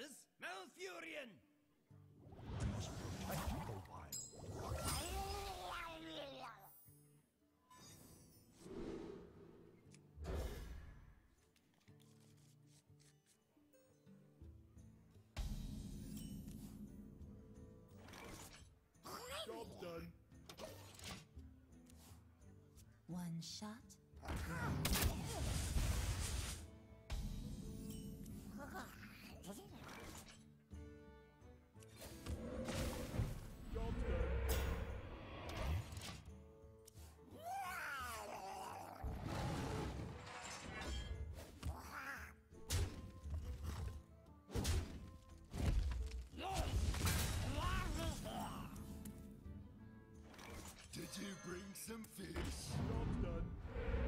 versus Malfurion. Must protect the wild. Job done. One shot. bring some fish. Done.